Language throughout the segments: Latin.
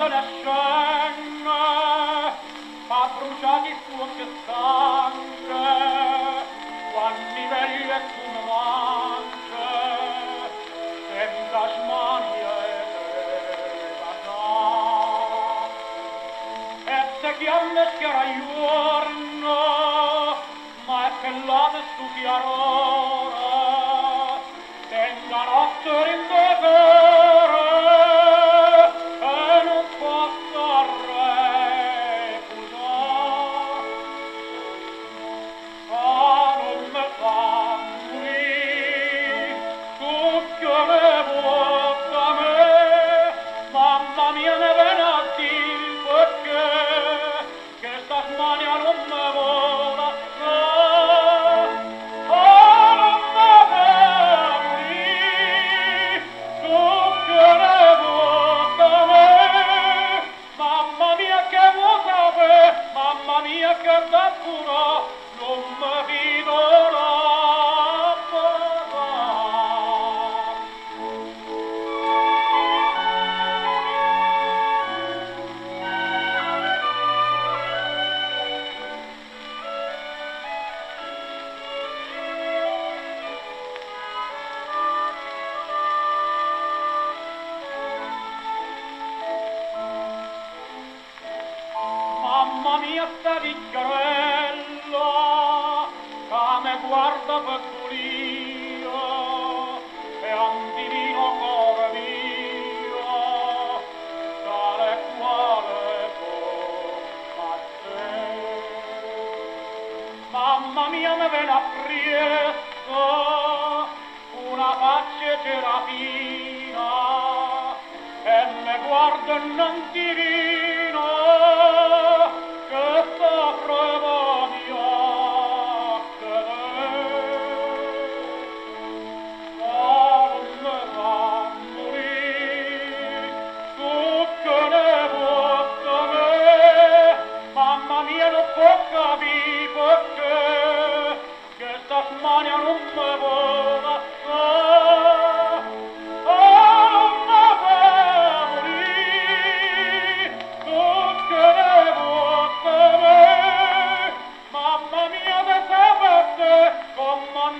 sotto la scienna fa bruciare il suo mio sangue quanti belli e come mi senza smania e banà e se chiamme schiara giorno ma è che l'ave su chiarò che qualcuno non mi mamma mia sta vicchiarella come guarda per pulio e un divino cuore mio tale quale a te mamma mia me ven appriesto una faccia cerapina e me guarda non ti rido.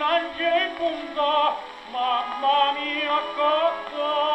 mangia e punta, mamma mia cotto.